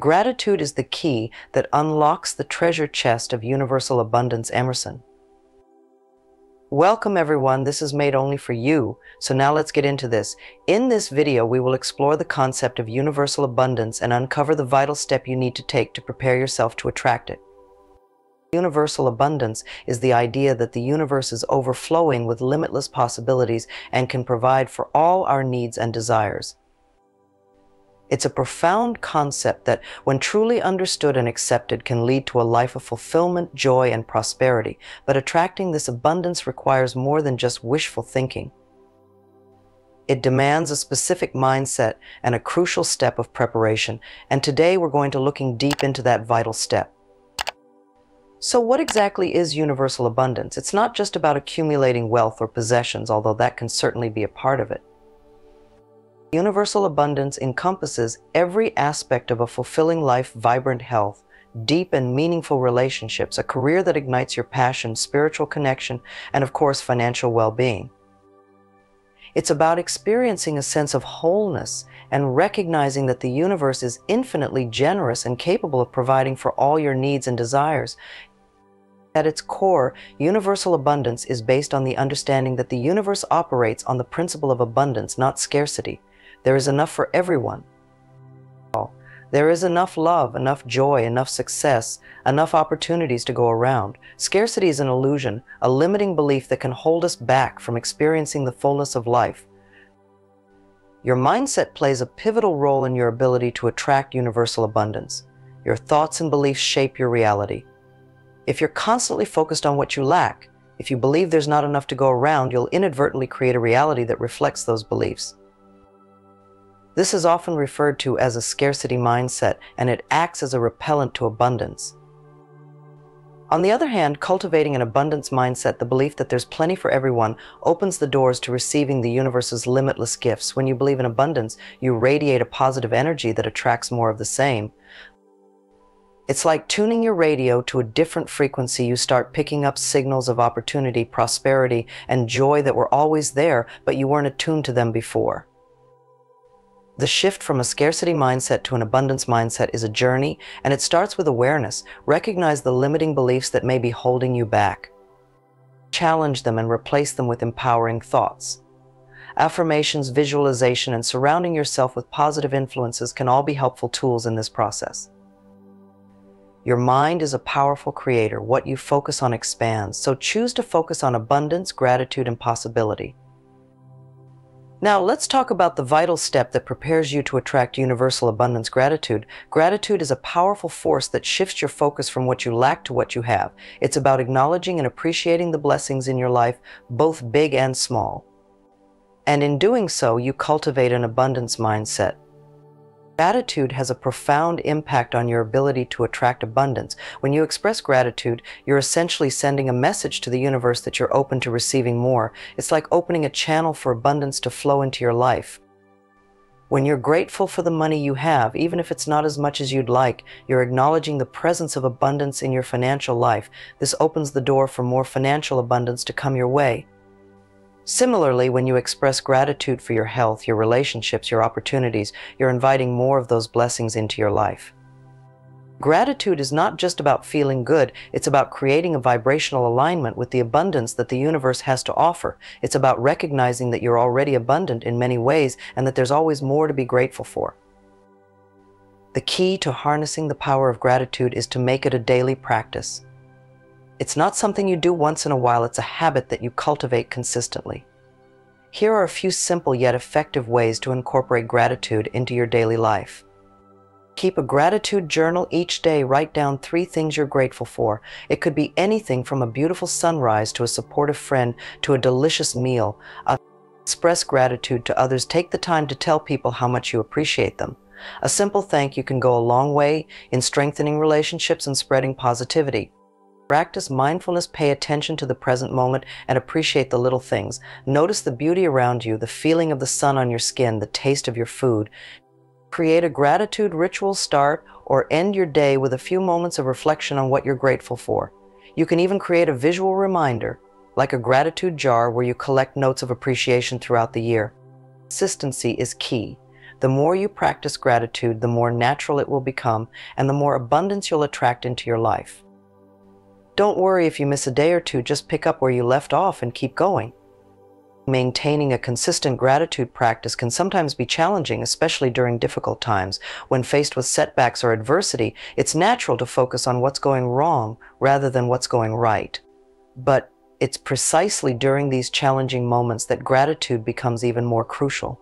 Gratitude is the key that unlocks the treasure chest of universal abundance, Emerson. Welcome everyone, this is made only for you. So now let's get into this. In this video, we will explore the concept of universal abundance and uncover the vital step you need to take to prepare yourself to attract it. Universal abundance is the idea that the universe is overflowing with limitless possibilities and can provide for all our needs and desires. It's a profound concept that, when truly understood and accepted, can lead to a life of fulfillment, joy, and prosperity. But attracting this abundance requires more than just wishful thinking. It demands a specific mindset and a crucial step of preparation. And today we're going to looking deep into that vital step. So what exactly is universal abundance? It's not just about accumulating wealth or possessions, although that can certainly be a part of it. Universal abundance encompasses every aspect of a fulfilling life, vibrant health, deep and meaningful relationships, a career that ignites your passion, spiritual connection, and of course, financial well-being. It's about experiencing a sense of wholeness and recognizing that the universe is infinitely generous and capable of providing for all your needs and desires. At its core, universal abundance is based on the understanding that the universe operates on the principle of abundance, not scarcity. There is enough for everyone. There is enough love, enough joy, enough success, enough opportunities to go around. Scarcity is an illusion, a limiting belief that can hold us back from experiencing the fullness of life. Your mindset plays a pivotal role in your ability to attract universal abundance. Your thoughts and beliefs shape your reality. If you're constantly focused on what you lack, if you believe there's not enough to go around, you'll inadvertently create a reality that reflects those beliefs. This is often referred to as a scarcity mindset, and it acts as a repellent to abundance. On the other hand, cultivating an abundance mindset, the belief that there's plenty for everyone, opens the doors to receiving the universe's limitless gifts. When you believe in abundance, you radiate a positive energy that attracts more of the same. It's like tuning your radio to a different frequency. You start picking up signals of opportunity, prosperity, and joy that were always there, but you weren't attuned to them before. The shift from a scarcity mindset to an abundance mindset is a journey, and it starts with awareness. Recognize the limiting beliefs that may be holding you back. Challenge them and replace them with empowering thoughts. Affirmations, visualization, and surrounding yourself with positive influences can all be helpful tools in this process. Your mind is a powerful creator. What you focus on expands, so choose to focus on abundance, gratitude, and possibility. Now, let's talk about the vital step that prepares you to attract universal abundance gratitude. Gratitude is a powerful force that shifts your focus from what you lack to what you have. It's about acknowledging and appreciating the blessings in your life, both big and small. And in doing so, you cultivate an abundance mindset. Gratitude has a profound impact on your ability to attract abundance. When you express gratitude, you're essentially sending a message to the universe that you're open to receiving more. It's like opening a channel for abundance to flow into your life. When you're grateful for the money you have, even if it's not as much as you'd like, you're acknowledging the presence of abundance in your financial life. This opens the door for more financial abundance to come your way. Similarly, when you express gratitude for your health, your relationships, your opportunities, you're inviting more of those blessings into your life. Gratitude is not just about feeling good, it's about creating a vibrational alignment with the abundance that the universe has to offer. It's about recognizing that you're already abundant in many ways and that there's always more to be grateful for. The key to harnessing the power of gratitude is to make it a daily practice. It's not something you do once in a while, it's a habit that you cultivate consistently. Here are a few simple yet effective ways to incorporate gratitude into your daily life. Keep a gratitude journal each day. Write down three things you're grateful for. It could be anything from a beautiful sunrise to a supportive friend to a delicious meal. express gratitude to others. Take the time to tell people how much you appreciate them. A simple thank you can go a long way in strengthening relationships and spreading positivity. Practice mindfulness, pay attention to the present moment, and appreciate the little things. Notice the beauty around you, the feeling of the sun on your skin, the taste of your food. Create a gratitude ritual start or end your day with a few moments of reflection on what you're grateful for. You can even create a visual reminder, like a gratitude jar where you collect notes of appreciation throughout the year. Consistency is key. The more you practice gratitude, the more natural it will become, and the more abundance you'll attract into your life. Don't worry if you miss a day or two, just pick up where you left off and keep going. Maintaining a consistent gratitude practice can sometimes be challenging, especially during difficult times. When faced with setbacks or adversity, it's natural to focus on what's going wrong rather than what's going right. But it's precisely during these challenging moments that gratitude becomes even more crucial.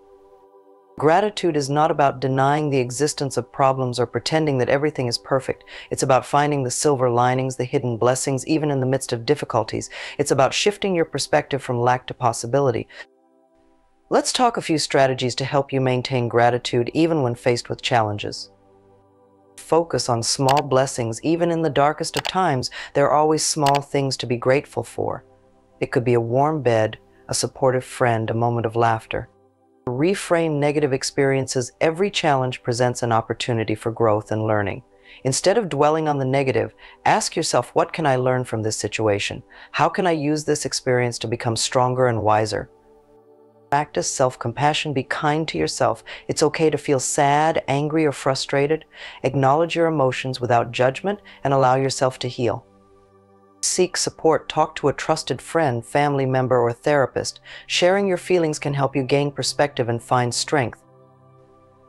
Gratitude is not about denying the existence of problems or pretending that everything is perfect. It's about finding the silver linings, the hidden blessings, even in the midst of difficulties. It's about shifting your perspective from lack to possibility. Let's talk a few strategies to help you maintain gratitude even when faced with challenges. Focus on small blessings. Even in the darkest of times, there are always small things to be grateful for. It could be a warm bed, a supportive friend, a moment of laughter reframe negative experiences, every challenge presents an opportunity for growth and learning. Instead of dwelling on the negative, ask yourself, what can I learn from this situation? How can I use this experience to become stronger and wiser? Practice self-compassion. Be kind to yourself. It's okay to feel sad, angry, or frustrated. Acknowledge your emotions without judgment and allow yourself to heal. Seek support, talk to a trusted friend, family member, or therapist. Sharing your feelings can help you gain perspective and find strength.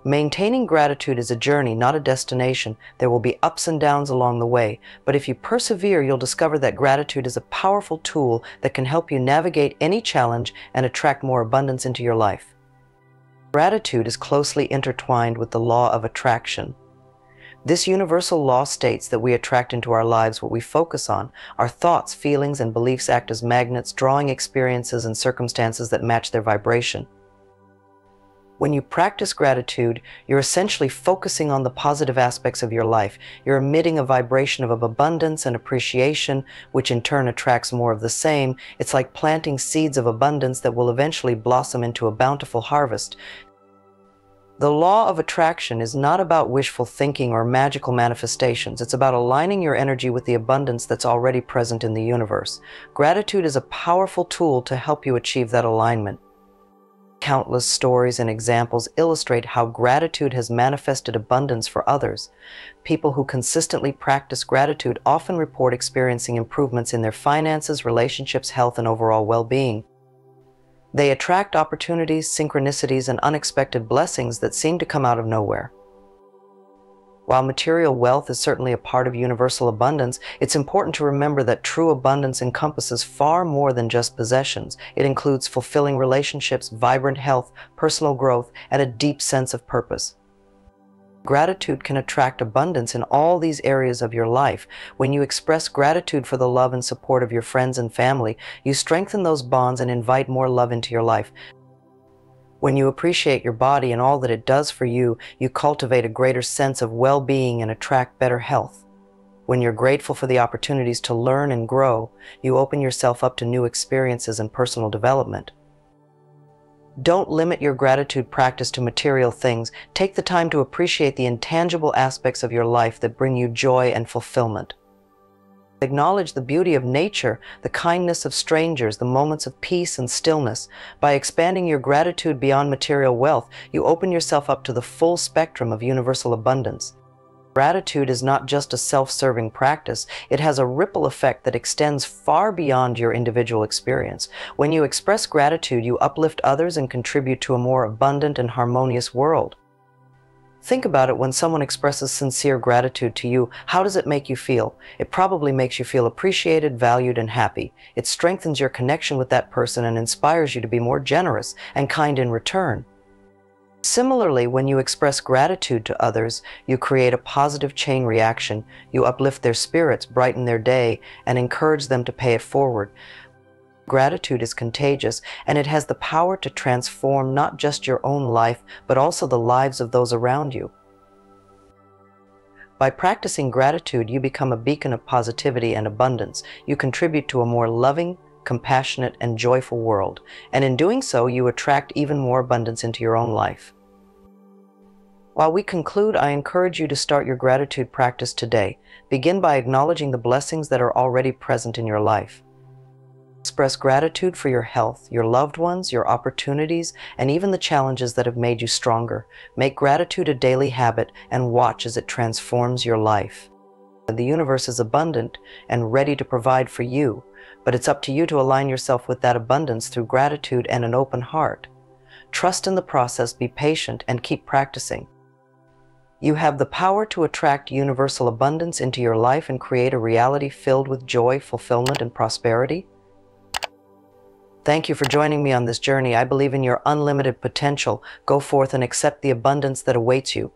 Maintaining gratitude is a journey, not a destination. There will be ups and downs along the way, but if you persevere, you'll discover that gratitude is a powerful tool that can help you navigate any challenge and attract more abundance into your life. Gratitude is closely intertwined with the law of attraction. This universal law states that we attract into our lives what we focus on. Our thoughts, feelings, and beliefs act as magnets, drawing experiences and circumstances that match their vibration. When you practice gratitude, you're essentially focusing on the positive aspects of your life. You're emitting a vibration of abundance and appreciation, which in turn attracts more of the same. It's like planting seeds of abundance that will eventually blossom into a bountiful harvest. The law of attraction is not about wishful thinking or magical manifestations. It's about aligning your energy with the abundance that's already present in the universe. Gratitude is a powerful tool to help you achieve that alignment. Countless stories and examples illustrate how gratitude has manifested abundance for others. People who consistently practice gratitude often report experiencing improvements in their finances, relationships, health, and overall well-being. They attract opportunities, synchronicities, and unexpected blessings that seem to come out of nowhere. While material wealth is certainly a part of universal abundance, it's important to remember that true abundance encompasses far more than just possessions. It includes fulfilling relationships, vibrant health, personal growth, and a deep sense of purpose. Gratitude can attract abundance in all these areas of your life. When you express gratitude for the love and support of your friends and family, you strengthen those bonds and invite more love into your life. When you appreciate your body and all that it does for you, you cultivate a greater sense of well-being and attract better health. When you're grateful for the opportunities to learn and grow, you open yourself up to new experiences and personal development. Don't limit your gratitude practice to material things. Take the time to appreciate the intangible aspects of your life that bring you joy and fulfillment. Acknowledge the beauty of nature, the kindness of strangers, the moments of peace and stillness. By expanding your gratitude beyond material wealth, you open yourself up to the full spectrum of universal abundance. Gratitude is not just a self-serving practice, it has a ripple effect that extends far beyond your individual experience. When you express gratitude, you uplift others and contribute to a more abundant and harmonious world. Think about it when someone expresses sincere gratitude to you, how does it make you feel? It probably makes you feel appreciated, valued, and happy. It strengthens your connection with that person and inspires you to be more generous and kind in return. Similarly, when you express gratitude to others, you create a positive chain reaction. You uplift their spirits, brighten their day, and encourage them to pay it forward. Gratitude is contagious, and it has the power to transform not just your own life, but also the lives of those around you. By practicing gratitude, you become a beacon of positivity and abundance. You contribute to a more loving, compassionate, and joyful world, and in doing so, you attract even more abundance into your own life. While we conclude, I encourage you to start your gratitude practice today. Begin by acknowledging the blessings that are already present in your life. Express gratitude for your health, your loved ones, your opportunities, and even the challenges that have made you stronger. Make gratitude a daily habit and watch as it transforms your life. The universe is abundant and ready to provide for you, but it's up to you to align yourself with that abundance through gratitude and an open heart. Trust in the process, be patient, and keep practicing. You have the power to attract universal abundance into your life and create a reality filled with joy, fulfillment, and prosperity. Thank you for joining me on this journey. I believe in your unlimited potential. Go forth and accept the abundance that awaits you.